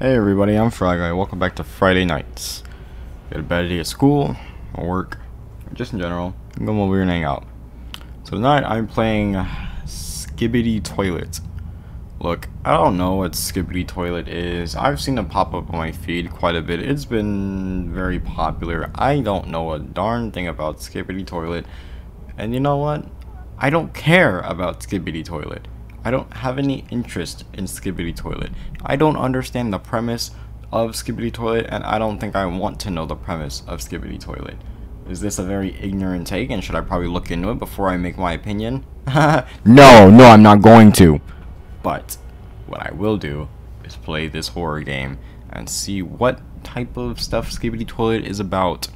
Hey everybody, I'm Fryguy. Welcome back to Fryday Nights. Got a bad day at school, or work, or just in general. I'm going over here and hang out. So tonight I'm playing Skibidi Toilet. Look, I don't know what Skibidi Toilet is. I've seen it pop up on my feed quite a bit. It's been very popular. I don't know a darn thing about Skibidi Toilet. And you know what? I don't care about Skibidi Toilet. I don't have any interest in Skibidi Toilet. I don't understand the premise of Skibidi Toilet, and I don't think I want to know the premise of Skibidi Toilet. Is this a very ignorant take, and should I probably look into it before I make my opinion? no, no, I'm not going to. But, what I will do is play this horror game and see what type of stuff Skibidi Toilet is about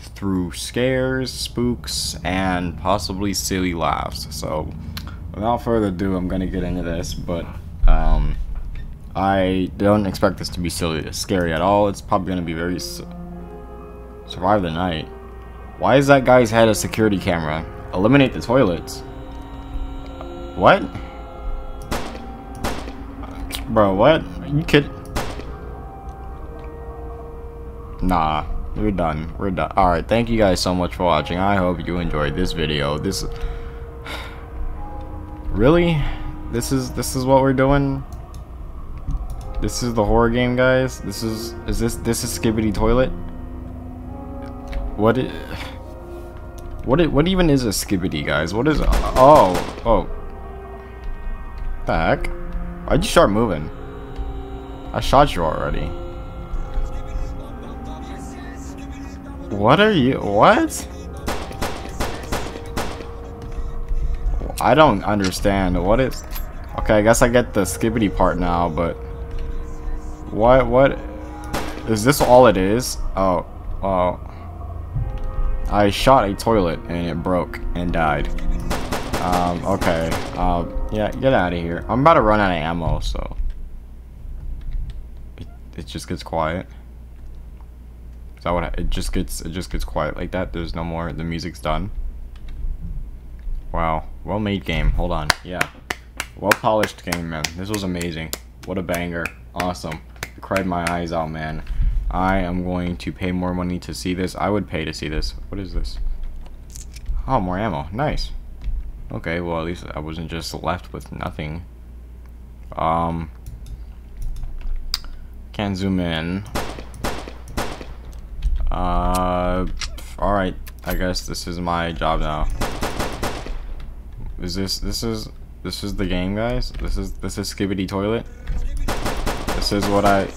through scares, spooks, and possibly silly laughs. So, without further ado, I'm gonna get into this, but um, I don't expect this to be silly, scary at all. It's probably gonna be very su survive the night. Why is that guy's head a security camera? Eliminate the toilets. What? Bro, what? You kid? Nah, we're done. We're done. Alright, thank you guys so much for watching. I hope you enjoyed this video. This Really? This is this is what we're doing? This is the horror game, guys? This is is this this is Skibidi Toilet? What is what it, what even is a Skibidi, guys? What is Oh, oh. The heck? Why'd you start moving? I shot you already. What are you what? I don't understand. What is... Okay, I guess I get the Skibidi part now, but... What, what... Is this all it is? Oh, oh. I shot a toilet and it broke and died. Um, okay. Um, yeah, get out of here. I'm about to run out of ammo, so... It, it just gets quiet. Is that what I, it just gets it just gets quiet like that? There's no more the music's done. Wow. Well made game. Hold on. Yeah. Well polished game, man. This was amazing. What a banger. Awesome. I cried my eyes out, man. I am going to pay more money to see this. I would pay to see this. What is this? Oh, more ammo. Nice. Okay, well, at least I wasn't just left with nothing. Um, can't zoom in. Uh, alright. I guess this is my job now. Is this this is this is the game, guys? This is this is Skibidi Toilet. This is what I.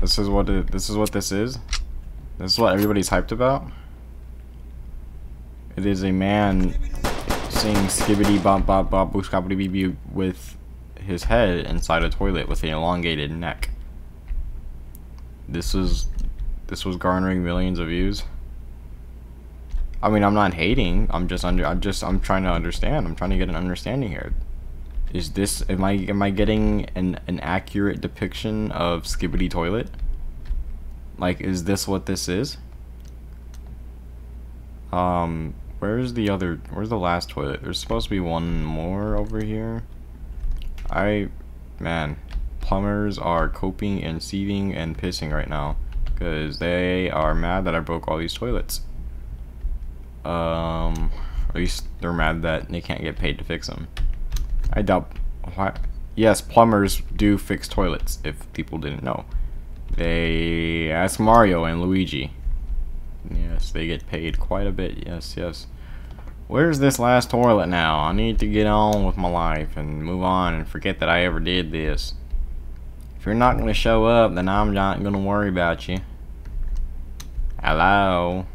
This is what it, this is what this is. This is what everybody's hyped about. It is a man saying Skibidi Bop Bop Bop Boosh Boop with his head inside a toilet with an elongated neck. This is this was garnering millions of views. I mean, I'm not hating. I'm just under. I'm just. I'm trying to understand. I'm trying to get an understanding here. Is this? Am I? Am I getting an an accurate depiction of Skibidi Toilet? Like, is this what this is? Um, where's the other? Where's the last toilet? There's supposed to be one more over here. I, man, plumbers are coping and seething and pissing right now because they are mad that I broke all these toilets. Um, at least they're mad that they can't get paid to fix them. I doubt. Why? Yes, plumbers do fix toilets. If people didn't know, they ask Mario and Luigi. Yes, they get paid quite a bit. Yes, yes. Where's this last toilet now? I need to get on with my life and move on and forget that I ever did this. If you're not going to show up, then I'm not going to worry about you. Hello?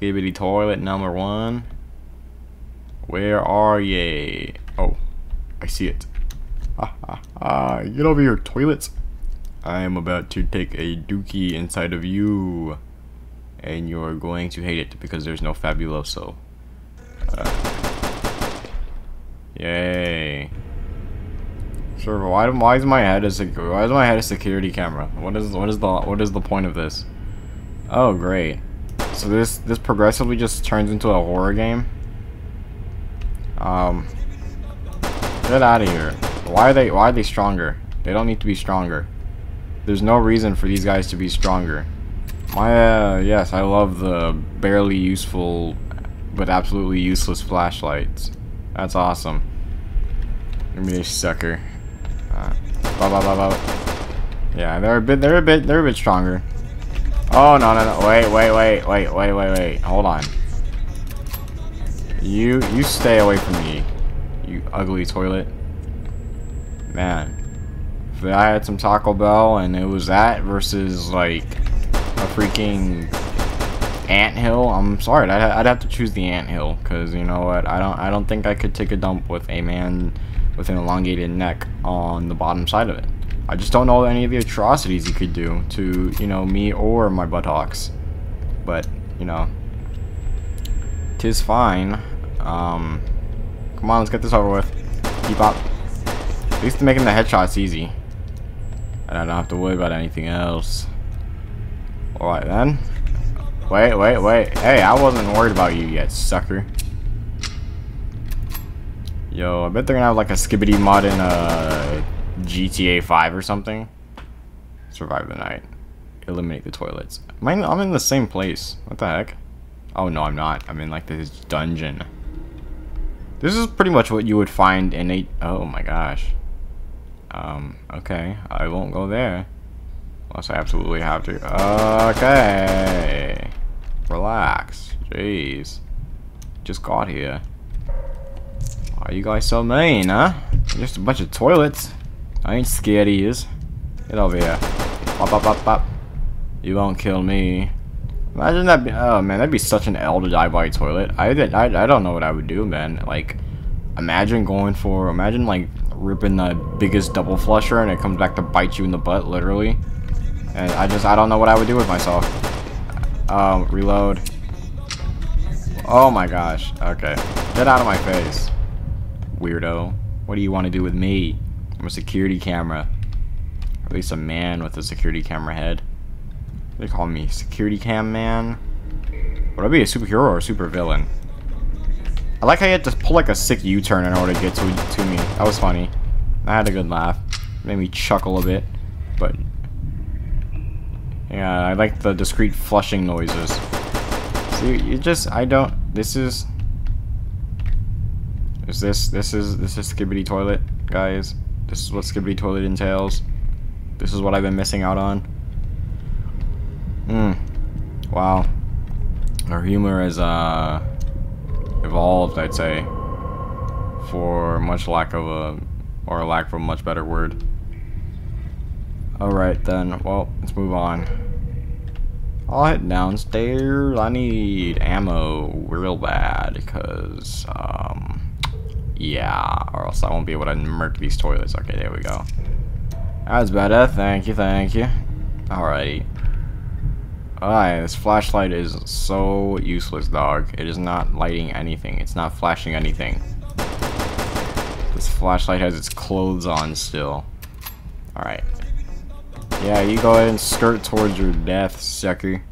Skibidi toilet number one. Where are ye? Oh, I see it. Ah, ah, ah, get over here, toilets. I am about to take a dookie inside of you. And you're going to hate it because there's no Fabuloso. Uh, yay. Sure, why, why is my head a why is my head a security camera? What is what is the what is the point of this? Oh great. So this this progressively just turns into a horror game. Um, get out of here. Why are they why are they stronger? They don't need to be stronger. There's no reason for these guys to be stronger. My, uh, yes, I love the barely useful, but absolutely useless flashlights. That's awesome. Give me this sucker. Uh, blah, blah, blah, blah. Yeah, they're a bit, they're a bit, they're a bit stronger. Oh, no, no, no, wait, wait, wait, wait, wait, wait, wait, hold on. You, you stay away from me, you ugly toilet. Man, if I had some Taco Bell and it was that versus, like, a freaking ant hill, I'm sorry, I'd, I'd have to choose the ant hill, because, you know what, I don't, I don't think I could take a dump with a man with an elongated neck on the bottom side of it. I just don't know any of the atrocities he could do to, you know, me or my buttocks. But, you know, tis fine. Um, come on, let's get this over with. Keep up. At least making the headshots easy. And I don't have to worry about anything else. Alright then. Wait, wait, wait. Hey, I wasn't worried about you yet, sucker. Yo, I bet they're gonna have like a skibidi mod in uh, GTA 5 or something. Survive the night. Eliminate the toilets. Am I, I'm in the same place. What the heck? Oh no, I'm not. I'm in like this dungeon. This is pretty much what you would find in a... Oh my gosh. Um, okay. I won't go there. Unless I absolutely have to. Okay. Relax. Jeez. Just got here. Why are you guys so mean, huh? Just a bunch of toilets. I ain't scared of yous. Get over here. Pop, pop, pop, pop. You won't kill me. Imagine that. Be, oh man, that'd be such an L to die by a toilet. I, I I don't know what I would do, man. Like, imagine going for. Imagine like ripping the biggest double flusher and it comes back to bite you in the butt, literally. And I just I don't know what I would do with myself. Um, reload. Oh my gosh. Okay, get out of my face weirdo. What do you want to do with me? I'm a security camera. At least a man with a security camera head. They call me security cam man. Would I be a superhero or a super villain? I like how you had to pull like a sick U-turn in order to get to, to me. That was funny. I had a good laugh. Made me chuckle a bit. But yeah, I like the discreet flushing noises. See, you just I don't this is is this this is this is Skibidi Toilet, guys? This is what Skibidi Toilet entails. This is what I've been missing out on. Hmm. Wow. Our humor has uh evolved, I'd say, for much lack of a or lack of a much better word. Alright then, well, let's move on. I'll head downstairs. I need ammo real bad because um yeah, or else I won't be able to murk these toilets. Okay, there we go. That's better. Thank you, thank you. Alrighty. Alright, this flashlight is so useless, dog. It is not lighting anything. It's not flashing anything. This flashlight has its clothes on still. Alright. Yeah, you go ahead and skirt towards your death, sucker.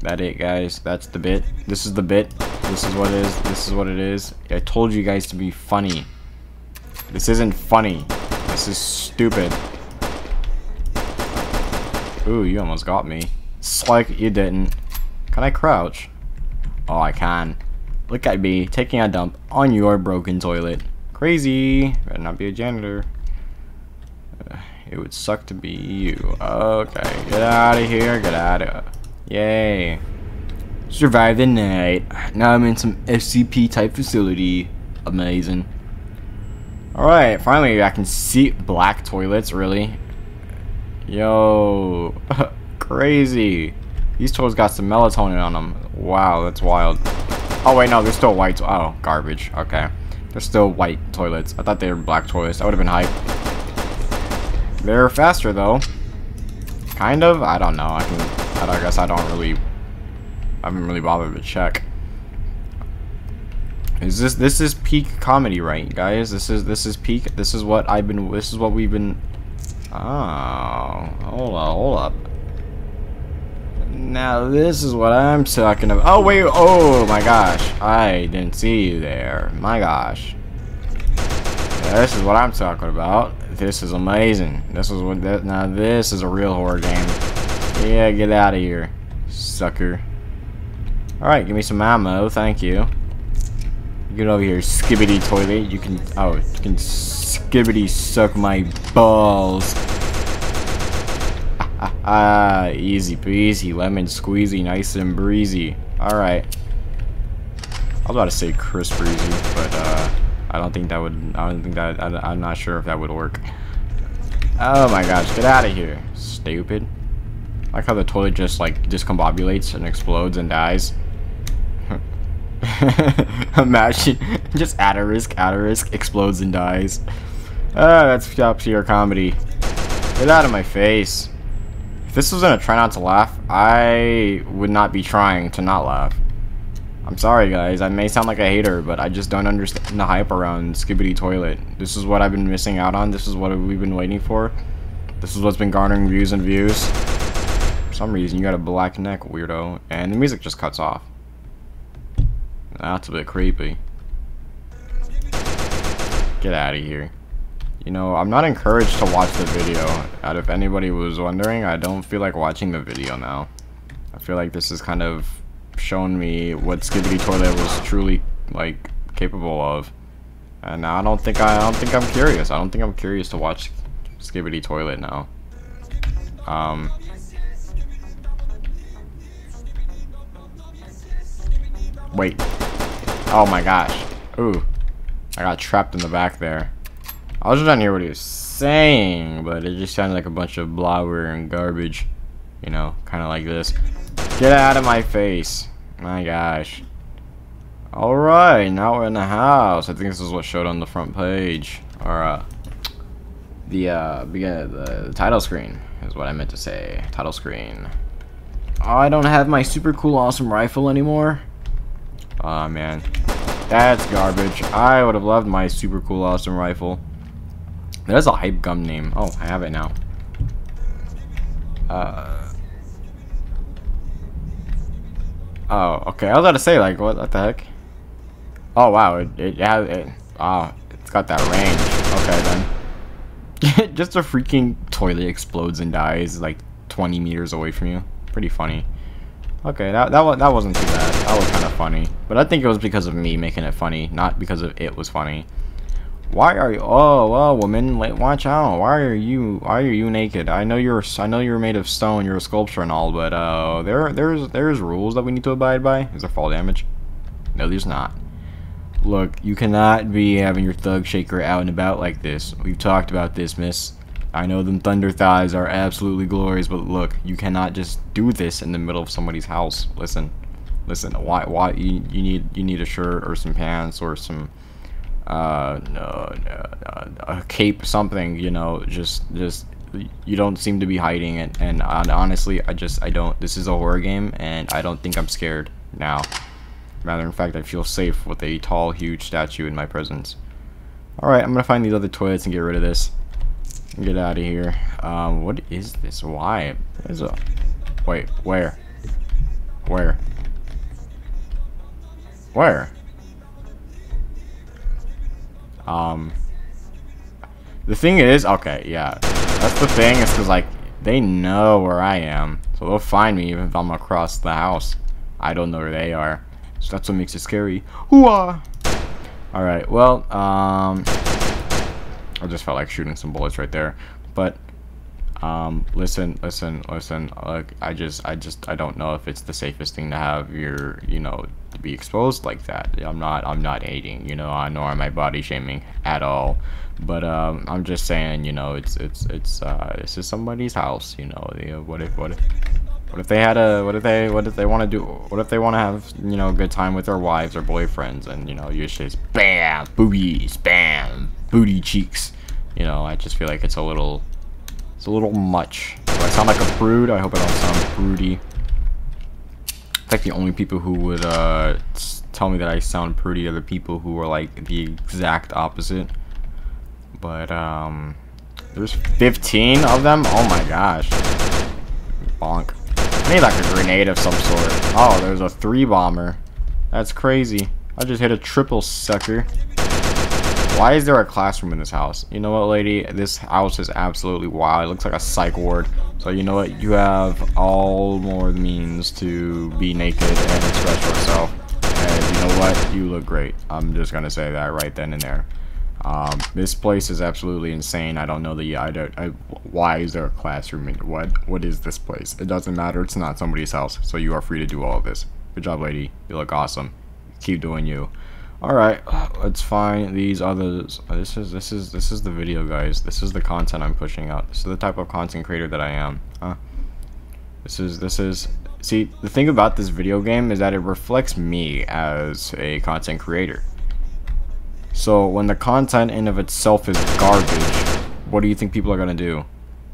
That it, guys. That's the bit. This is the bit. This is what it is. This is what it is. I told you guys to be funny. This isn't funny. This is stupid. Ooh, you almost got me. It's like you didn't. Can I crouch? Oh, I can. Look at me taking a dump on your broken toilet. Crazy. Better not be a janitor. Uh, it would suck to be you. Okay, get out of here. Get out of Yay. Survive the night. Now I'm in some SCP type facility. Amazing. Alright, finally I can see black toilets, really. Yo. Crazy. These toilets got some melatonin on them. Wow, that's wild. Oh wait, no, they're still white. Oh, garbage. Okay. They're still white toilets. I thought they were black toilets. That would have been hype. They're faster though. Kind of? I don't know. I can I guess I don't really I haven't really bothered to check. Is this this is peak comedy, right, guys? This is this is peak. This is what I've been. This is what we've been. Oh, hold up, hold up. Now this is what I'm talking about. Oh wait, oh my gosh, I didn't see you there. My gosh. This is what I'm talking about. This is amazing. This is what that now this is a real horror game. Yeah, get out of here, sucker. Alright, give me some ammo, thank you. Get over here, skibidi toilet. You can oh you can skibidi suck my balls. Ah, easy peasy, lemon squeezy, nice and breezy. Alright. I was about to say crisp Breezy, but uh, I don't think that would. I don't think that. I, am not sure if that would work. Oh my gosh! Get out of here, stupid! I like how the toilet just like discombobulates and explodes and dies. Imagine just at a risk, at a risk, explodes and dies. Ah, that's top tier comedy. Get out of my face. If this wasn't a try not to laugh, I would not be trying to not laugh. I'm sorry guys, I may sound like a hater, but I just don't understand the hype around Skibidi Toilet. This is what I've been missing out on, this is what we've been waiting for. This is what's been garnering views and views. For some reason, you got a black neck, weirdo, and the music just cuts off. That's a bit creepy. Get out of here. You know, I'm not encouraged to watch the video. Out if anybody was wondering, I don't feel like watching the video now. I feel like this is kind of shown me what Skibidi Toilet was truly like capable of. And I don't think I, I don't think I'm curious. I don't think I'm curious to watch Skibidi Toilet now. Um Wait. Oh my gosh. Ooh. I got trapped in the back there. I was just trying to hear what he was saying, but it just sounded like a bunch of blabber and garbage. You know, kind of like this. Get out of my face. My gosh. Alright, now we're in the house. I think this is what showed on the front page. Or, uh, the, uh, the, the title screen is what I meant to say. Title screen. Oh, I don't have my super cool awesome rifle anymore. Oh, man. That's garbage. I would have loved my super cool awesome rifle. That's a hype gum name. Oh, I have it now. Uh... Oh, okay. I was about to say, like, what, what the heck? Oh, wow. It, it has, it, oh, it's got that range. Okay, then. Just a freaking toilet explodes and dies, like, 20 meters away from you. Pretty funny. Okay, that, that, that wasn't too bad. That was kind of funny. But I think it was because of me making it funny, not because of it was funny. Why are you? Oh, well, woman, watch out. Why are you? Why are you naked? I know you're. I know you're made of stone. You're a sculpture and all, but uh, there, there's, there's rules that we need to abide by. Is there fall damage? No, there's not. Look, you cannot be having your thug shaker out and about like this. We've talked about this, miss. I know them thunder thighs are absolutely glorious, but look, you cannot just do this in the middle of somebody's house. Listen, listen. Why? Why? You, you need, you need a shirt or some pants or some uh, uh, a cape, something, you know, just, just, you don't seem to be hiding it, and honestly, I just, I don't, this is a horror game, and I don't think I'm scared now. Rather, in fact, I feel safe with a tall, huge statue in my presence. Alright, I'm gonna find these other toilets and get rid of this. Get out of here. Um, what is this? Why? Is a... Wait, where? Where? Where? Um, the thing is, okay, yeah, that's the thing. Is because like they know where I am, so they'll find me even if I'm across the house. I don't know where they are, so that's what makes it scary. Hooah! All right, well, um, I just felt like shooting some bullets right there, but um listen listen listen like i just i just i don't know if it's the safest thing to have your you know to be exposed like that. I'm not i'm not hating you know i nor am i body shaming at all. But um i'm just saying you know it's it's it's uh this is somebody's house you know. Know, what if what if what if they had a what if they what if they want to do what if they want to have you know a good time with their wives or boyfriends and you know you just bam boobies bam booty cheeks you know i just feel like it's a little it's a little much. Do I sound like a prude? I hope I don't sound prudy. It's like the only people who would uh, tell me that I sound prudy are the people who are like the exact opposite. But um, there's 15 of them. Oh my gosh. Bonk. I need like a grenade of some sort. Oh, there's a three bomber. That's crazy. I just hit a triple sucker. Why is there a classroom in this house? You know what, lady? This house is absolutely wild. It looks like a psych ward. So you know what? You have all more means to be naked and express yourself. And you know what? You look great. I'm just gonna say that right then and there. Um, this place is absolutely insane. I don't know the I don't. I, why is there a classroom? In, what what is this place? It doesn't matter. It's not somebody's house. So you are free to do all of this. Good job, lady. You look awesome. Keep doing you. All right, let's find these others. This is this is this is the video, guys. This is the content I'm pushing out. This is the type of content creator that I am. Huh? This is this is. See, the thing about this video game is that it reflects me as a content creator. So when the content in of itself is garbage, what do you think people are gonna do?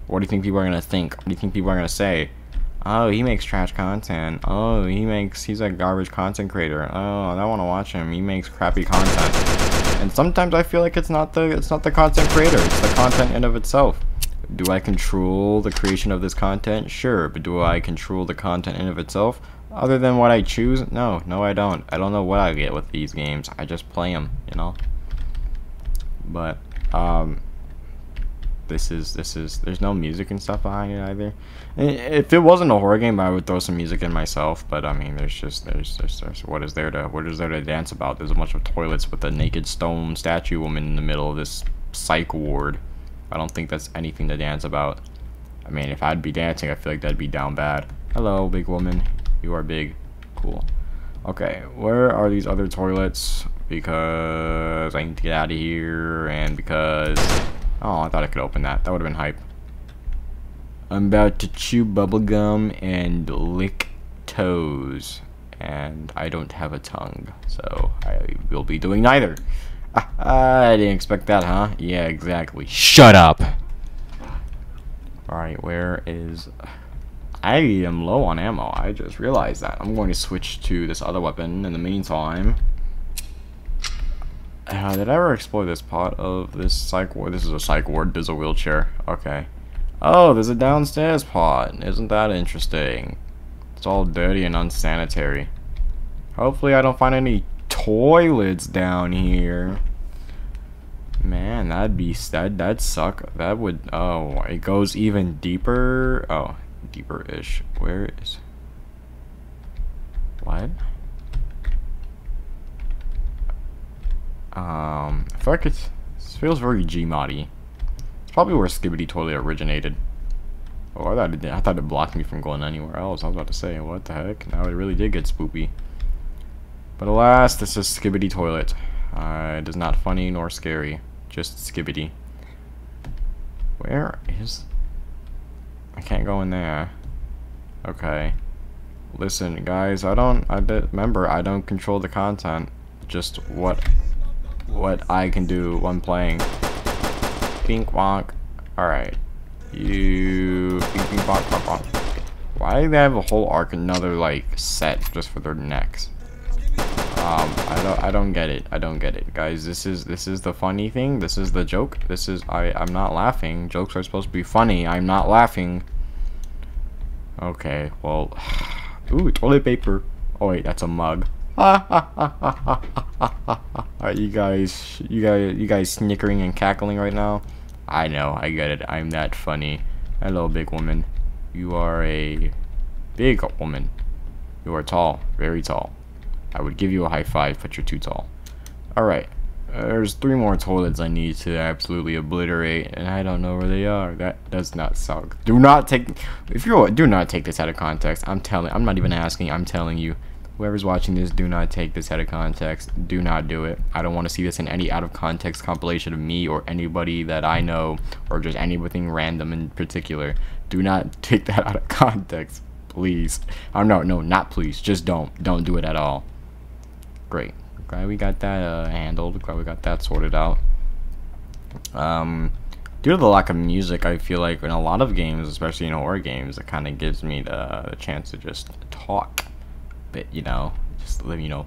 What do you think people are gonna think? What do you think people are gonna say? Oh, he makes trash content. Oh, he makes, he's a garbage content creator. Oh, I don't want to watch him. He makes crappy content. And sometimes I feel like it's not the, it's not the content creator. It's the content in of itself. Do I control the creation of this content? Sure, but do I control the content in of itself? Other than what I choose? No, no I don't. I don't know what I get with these games. I just play them, you know? But, um, this is this is there's no music and stuff behind it either. If it wasn't a horror game i would throw some music in myself but i mean there's just there's there's, there's what is there to what is there to dance about? There's a bunch of toilets with a naked stone statue woman in the middle of this psych ward. I don't think that's anything to dance about. I mean if i'd be dancing i feel like that'd be down bad. Hello big woman. You are big. Cool. Okay where are these other toilets? Because i need to get out of here and because Oh, I thought I could open that. That would have been hype. I'm about to chew bubblegum and lick toes. And I don't have a tongue, so I will be doing neither. Ah, I didn't expect that, huh? Yeah, exactly. Shut up! Alright, where is... I am low on ammo. I just realized that. I'm going to switch to this other weapon in the meantime. Uh, did I ever explore this part of this psych ward? This is a psych ward. There's a wheelchair. Okay. Oh, there's a downstairs part. Isn't that interesting? It's all dirty and unsanitary. Hopefully I don't find any toilets down here. Man, that'd be that that'd suck. That would oh, it goes even deeper. Oh, deeper-ish. Where is What? Um, I feel like it feels very Gmoddy. It's probably where Skibidi Toilet originated. Oh, I thought it. I thought it blocked me from going anywhere else. I was about to say, what the heck? Now it really did get spoopy. But alas, this is Skibidi Toilet. Uh, it is not funny nor scary. Just Skibidi. Where is... I can't go in there. Okay. Listen, guys, I don't... I remember, I don't control the content. Just what what I can do when playing. Pink wonk. Alright. You pink pink bonk bonk bonk. Why do they have a whole arc another like set just for their necks? Um, I don't I don't get it. I don't get it. Guys, this is this is the funny thing. This is the joke. This is I I'm not laughing. Jokes are supposed to be funny. I'm not laughing. Okay, well Ooh, toilet paper. Oh wait, that's a mug. Are you guys, you guys, you guys snickering and cackling right now? I know, I get it. I'm that funny. Hello, big woman. You are a big woman. You are tall, very tall. I would give you a high five, but you're too tall. Alright, there's three more toilets I need to absolutely obliterate, and I don't know where they are. That does not suck. Do not take, if you're, do not take this out of context. I'm telling, I'm not even asking, I'm telling you whoever's watching this, do not take this out of context. Do not do it. I don't want to see this in any out of context compilation of me or anybody that I know or just anything random in particular. Do not take that out of context, please. Oh, no, no, not please. Just don't. Don't do it at all. Great. Glad we got that uh, handled. Glad we got that sorted out. Um, due to the lack of music, I feel like in a lot of games, especially in horror games, it kind of gives me the, the chance to just talk bit, you know, just live, you know.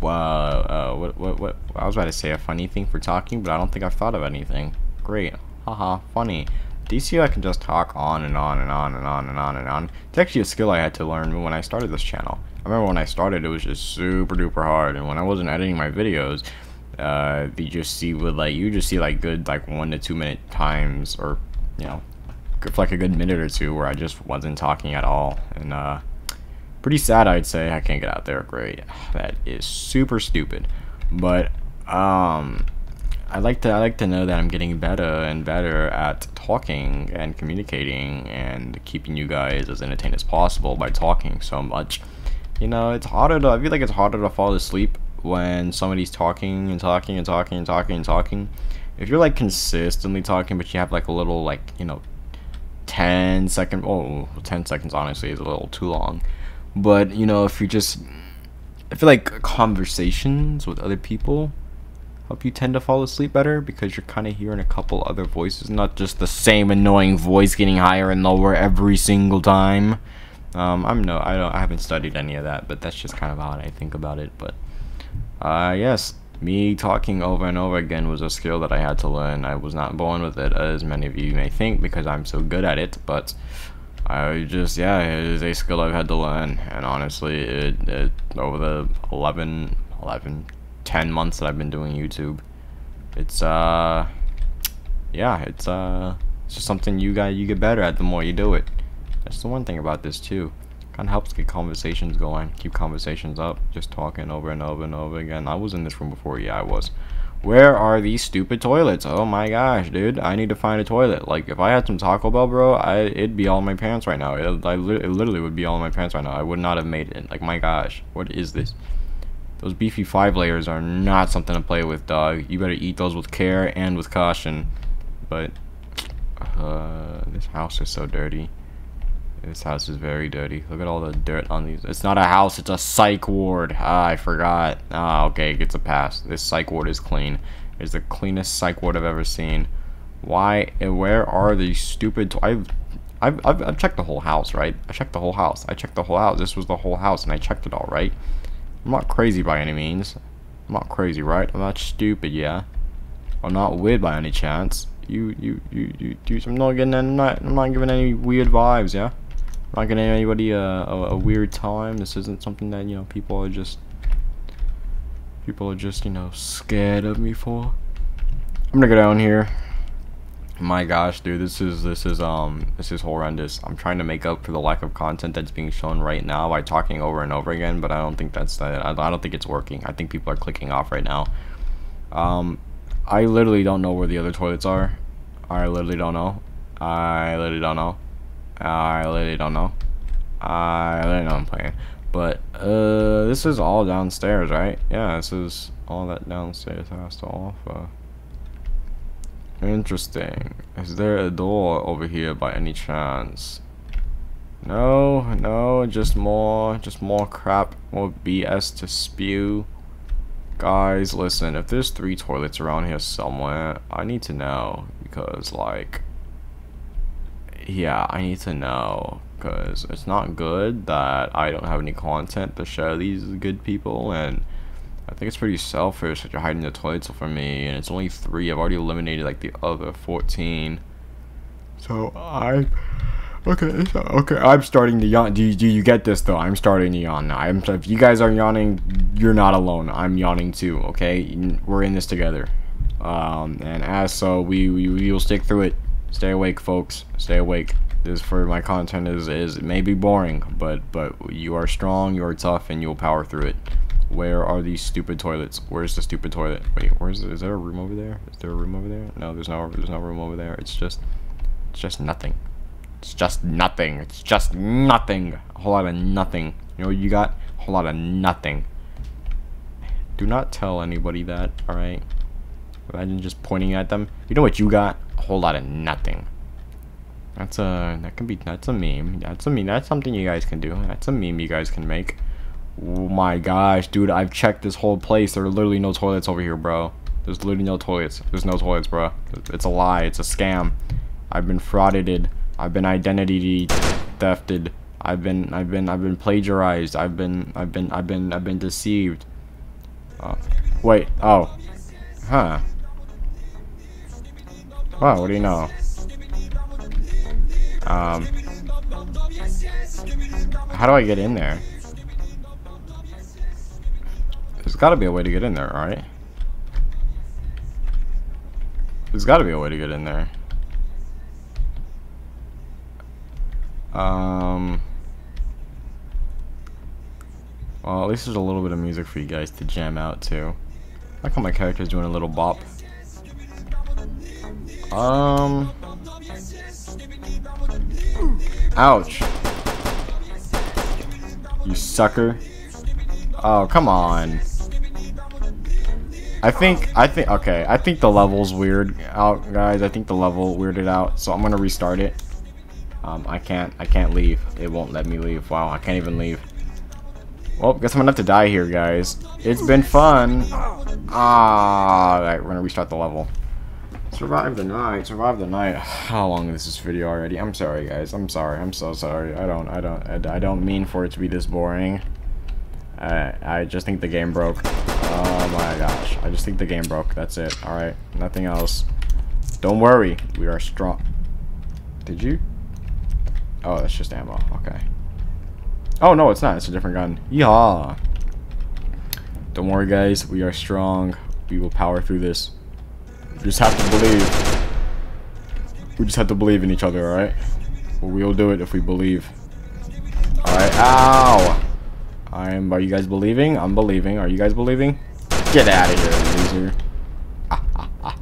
Well, uh, what, what, what? I was about to say a funny thing for talking, but I don't think I've thought of anything. Great, haha, funny. DC, I can just talk on and on and on and on and on and on. It's actually a skill I had to learn when I started this channel. I remember when I started, it was just super duper hard, and when I wasn't editing my videos, uh, you just see with like you just see like good like one to two minute times or you know for like a good minute or two where I just wasn't talking at all and uh pretty sad I'd say I can't get out there. Great. That is super stupid. But um I like to I like to know that I'm getting better and better at talking and communicating and keeping you guys as entertained as possible by talking so much. You know it's harder to I feel like it's harder to fall asleep when somebody's talking and talking and talking and talking and talking. If you're like consistently talking but you have like a little like you know 10 second oh 10 seconds honestly is a little too long but you know if you just i feel like conversations with other people help you tend to fall asleep better because you're kind of hearing a couple other voices not just the same annoying voice getting higher and lower every single time um, i'm no i don't i haven't studied any of that but that's just kind of how i think about it but uh, yes, me talking over and over again was a skill that I had to learn. I was not born with it, as many of you may think, because I'm so good at it, but I just, yeah, it is a skill I've had to learn, and honestly, it, it over the 11, 11, 10 months that I've been doing YouTube, it's, uh, yeah, it's, uh, it's just something you got, you get better at the more you do it. That's the one thing about this, too kind of helps get conversations going, keep conversations up, just talking over and over and over again. I was in this room before, yeah, I was. Where are these stupid toilets? Oh my gosh, dude, I need to find a toilet. Like, if I had some Taco Bell, bro, I it'd be all in my pants right now. It, I, it literally would be all in my pants right now. I would not have made it. Like, my gosh, what is this? Those beefy five layers are not something to play with, dog. You better eat those with care and with caution. But, uh, this house is so dirty. This house is very dirty. Look at all the dirt on these. It's not a house, it's a psych ward. Ah, I forgot. Ah, okay, it gets a pass. This psych ward is clean. It's the cleanest psych ward I've ever seen. Why and where are these stupid... I've, I've, I've, I've checked the whole house, right? I checked the whole house. I checked the whole house. This was the whole house, and I checked it all, right? I'm not crazy by any means. I'm not crazy, right? I'm not stupid, yeah? I'm not weird by any chance. You, you, you, you, you I'm I'm not, I'm not giving any weird vibes, yeah? Not gonna anybody a, a, a, weird time. This isn't something that, you know, people are just people are just, you know, scared of me for. I'm gonna go down here. My gosh, dude, this is this is um this is horrendous. I'm trying to make up for the lack of content that's being shown right now by talking over and over again, but I don't think that's that. I, I don't think it's working. I think people are clicking off right now. Um, I literally don't know where the other toilets are. I literally don't know. I literally don't know. I literally don't know. I know I'm playing. But, uh, this is all downstairs, right? Yeah, this is all that downstairs has to offer. Interesting. Is there a door over here by any chance? No, no, just more, just more crap, more BS to spew. Guys, listen, if there's three toilets around here somewhere, I need to know, because, like, yeah, I need to know because it's not good that I don't have any content to show these good people and I think it's pretty selfish that you're hiding the toilets from me and it's only three. I've already eliminated like the other 14. So I okay okay I'm starting to yawn. Do you, do you get this though? I'm starting to yawn now. I'm if you guys are yawning, you're not alone. I'm yawning too. Okay, we're in this together. Um, and as so, we we, we will stick through it. Stay awake, folks. Stay awake. This for my content is is it may be boring, but but you are strong, you are tough, and you'll power through it. Where are these stupid toilets? Where's the stupid toilet? Wait, where's is there a room over there? Is there a room over there? No, there's no there's no room over there. It's just it's just nothing. It's just nothing. It's just nothing. A whole lot of nothing. You know you got? A whole lot of nothing. Do not tell anybody that, alright? Imagine just pointing at them. You know what you got? Whole lot of nothing. That's a that can be that's a meme. That's a meme. That's something you guys can do. That's a meme you guys can make. Oh my gosh, dude! I've checked this whole place. There are literally no toilets over here, bro. There's literally no toilets. There's no toilets, bro. It's a lie. It's a scam. I've been frauded. I've been identity thefted. I've been I've been I've been plagiarized. I've been I've been I've been I've been deceived. Uh, wait. Oh. Huh. Wow, what do you know? Um, how do I get in there? There's got to be a way to get in there, right? There's got to be a way to get in there. Um. Well, at least there's a little bit of music for you guys to jam out to. I like how my character's doing a little bop. Um. Ouch. You sucker. Oh, come on. I think, I think, okay, I think the level's weird out, guys. I think the level weirded out, so I'm gonna restart it. Um, I can't, I can't leave. It won't let me leave. Wow, I can't even leave. Well, guess I'm gonna have to die here, guys. It's been fun. Ah, alright, we're gonna restart the level. Survive the night, survive the night. How long is this video already? I'm sorry, guys. I'm sorry. I'm so sorry. I don't, I don't, I don't mean for it to be this boring. I, I just think the game broke. Oh my gosh. I just think the game broke. That's it. Alright. Nothing else. Don't worry. We are strong. Did you? Oh, that's just ammo. Okay. Oh, no, it's not. It's a different gun. Yeah. Don't worry, guys. We are strong. We will power through this. We just have to believe. We just have to believe in each other, alright? Well, do it if we believe. Alright. Ow! I am. Are you guys believing? I'm believing. Are you guys believing? Get out of here, loser.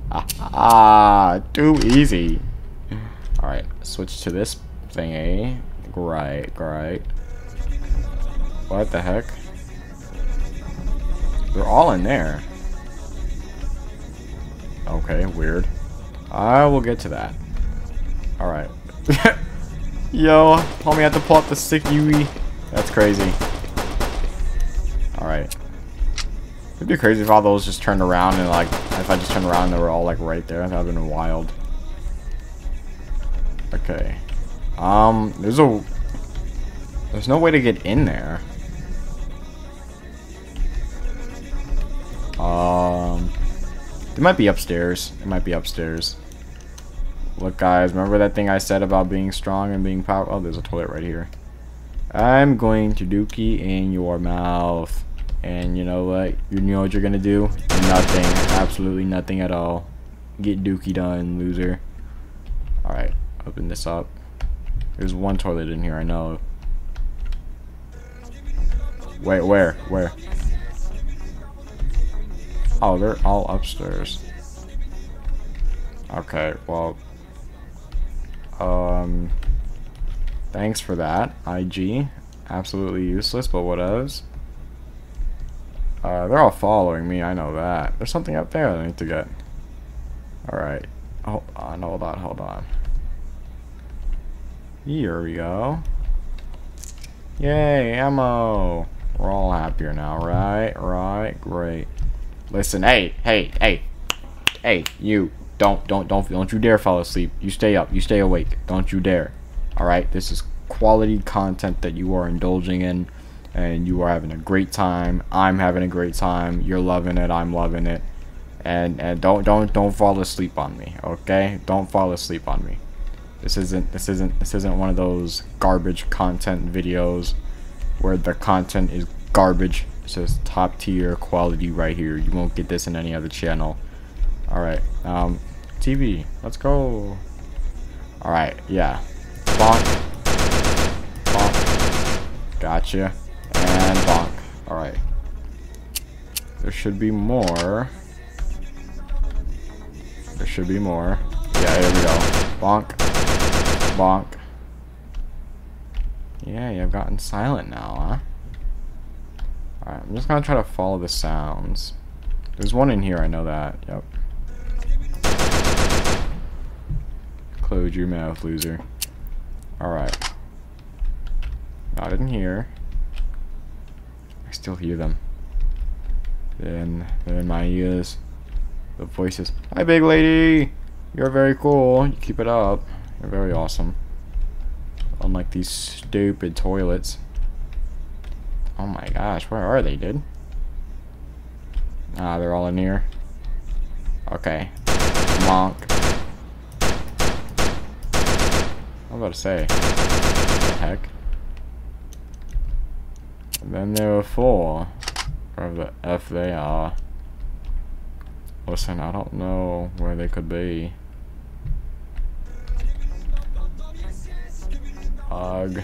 Ah, too easy. Alright, switch to this thingy. Great, great. What the heck? They're all in there. Okay, weird. I will get to that. Alright. Yo, homie had to pull out the sick Yui. That's crazy. Alright. It'd be crazy if all those just turned around and like, if I just turned around and they were all like right there. That would have been wild. Okay. Um, there's a... There's no way to get in there. Um... It might be upstairs. It might be upstairs. Look, guys, remember that thing I said about being strong and being powerful? Oh, there's a toilet right here. I'm going to dookie in your mouth. And you know what? You know what you're gonna do? Nothing. Absolutely nothing at all. Get dookie done, loser. Alright, open this up. There's one toilet in here, I know. Wait, where? Where? Oh, they're all upstairs. Okay, well... Um... Thanks for that, IG. Absolutely useless, but what else? Uh, they're all following me, I know that. There's something up there I need to get. Alright. Hold on, hold on, hold on. Here we go. Yay, ammo! We're all happier now, right? Right, great. Listen, hey, hey, hey, hey, you. Don't, don't, don't, don't you dare fall asleep. You stay up. You stay awake. Don't you dare. Alright, this is quality content that you are indulging in and you are having a great time. I'm having a great time. You're loving it. I'm loving it. And and don't don't don't fall asleep on me, okay? Don't fall asleep on me. This isn't this isn't this isn't one of those garbage content videos where the content is garbage. It's just top tier quality right here. You won't get this in any other channel. All right. Um TV. Let's go. All right. Yeah. Bonk. Bonk. Gotcha. And bonk. Alright. There should be more. There should be more. Yeah, here we go. Bonk. Bonk. Yeah, you've gotten silent now, huh? Alright, I'm just gonna try to follow the sounds. There's one in here, I know that. Yep. Close your mouth, loser. Alright. Not in here I still hear them. Then they're in my ears. The voices. Hi, big lady. You're very cool. You keep it up. You're very awesome. Unlike these stupid toilets. Oh my gosh, where are they, dude? Ah, they're all in here. Okay. Monk. I'm about to say. Heck? then there were four. Wherever the F they are. Listen, I don't know where they could be. Ugh.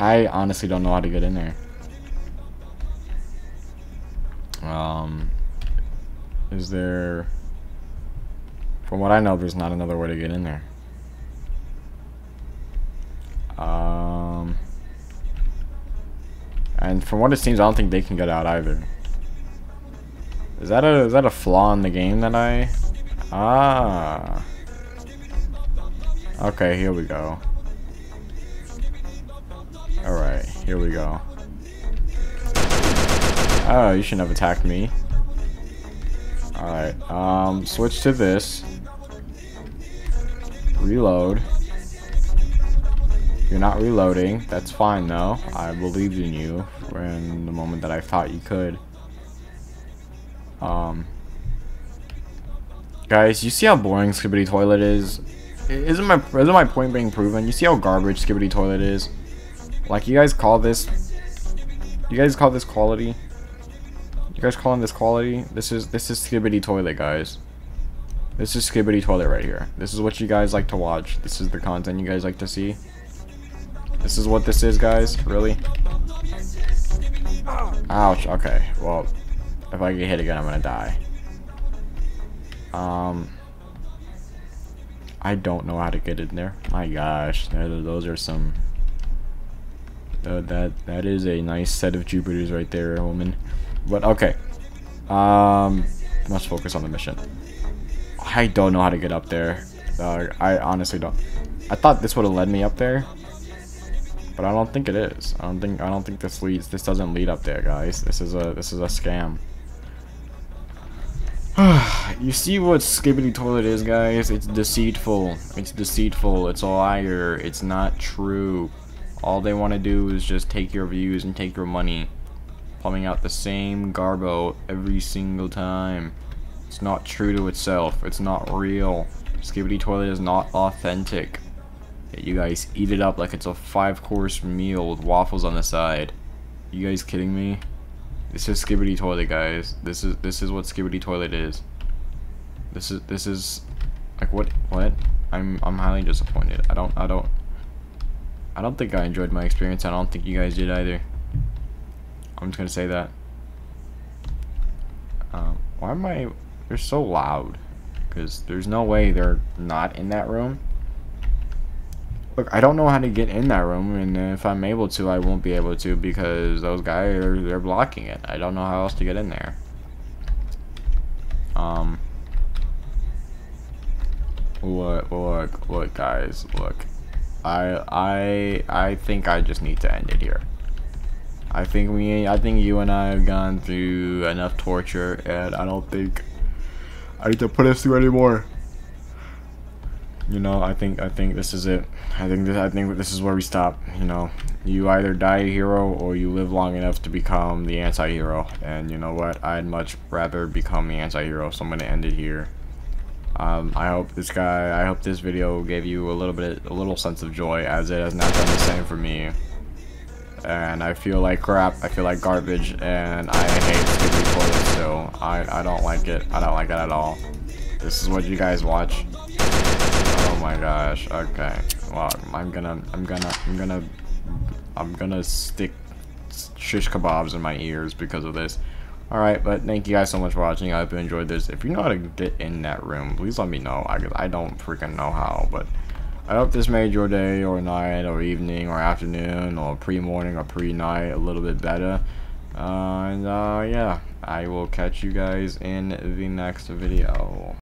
I honestly don't know how to get in there. Um, is there... From what I know, there's not another way to get in there. Um, and from what it seems, I don't think they can get out either. Is that a is that a flaw in the game that I? Ah. Okay, here we go. Here we go. Oh, you shouldn't have attacked me. Alright, um, switch to this. Reload. You're not reloading. That's fine, though. I believed in you in the moment that I thought you could. Um, guys, you see how boring Skibidi Toilet is? Isn't my isn't my point being proven? You see how garbage Skibidi Toilet is? Like, you guys call this... You guys call this quality? You guys calling this quality? This is this is Skibidi Toilet, guys. This is Skibidi Toilet right here. This is what you guys like to watch. This is the content you guys like to see. This is what this is, guys? Really? Ouch. Okay. Well, if I get hit again, I'm gonna die. Um... I don't know how to get in there. My gosh, those are some... Uh, that that is a nice set of Jupiters right there, woman. But okay. Um, let's focus on the mission. I don't know how to get up there. Uh, I honestly don't. I thought this would have led me up there, but I don't think it is. I don't think I don't think this leads. This doesn't lead up there, guys. This is a this is a scam. you see what Skibidi Toilet is, guys? It's deceitful. It's deceitful. It's a liar. It's not true. All they want to do is just take your views and take your money. Pumping out the same garbo every single time. It's not true to itself. It's not real. Skibidi Toilet is not authentic. Yet you guys eat it up like it's a five course meal with waffles on the side. You guys kidding me? This is Skibidi Toilet, guys. This is this is what Skibidi Toilet is. This is this is like what what? I'm I'm highly disappointed. I don't I don't I don't think I enjoyed my experience. I don't think you guys did either. I'm just gonna say that. Um, why am I? They're so loud. Because there's no way they're not in that room. Look, I don't know how to get in that room, and if I'm able to, I won't be able to because those guys are they're blocking it. I don't know how else to get in there. Um. Look, look, look, guys, look. I, I, I think I just need to end it here. I think we, I think you and I have gone through enough torture, and I don't think I need to put us through anymore. You know i think i think this is it. I think this i think this is where we stop. You know you either die a hero or you live long enough to become the anti-hero. And you know what? I'd much rather become the anti-hero so i'm gonna end it here um, I hope this guy, I hope this video gave you a little bit, a little sense of joy as it has not done the same for me. And I feel like crap, I feel like garbage, and I hate Skibidi Toilet, so I, I don't like it, I don't like it at all. This is what you guys watch. Oh my gosh. Okay. Well, I'm gonna, I'm gonna, I'm gonna, I'm gonna stick shish kebabs in my ears because of this. Alright, but thank you guys so much for watching. I hope you enjoyed this. If you know how to get in that room, please let me know. I, I don't freaking know how, but I hope this made your day or night or evening or afternoon or pre-morning or pre-night a little bit better. Uh, and uh, yeah, I will catch you guys in the next video.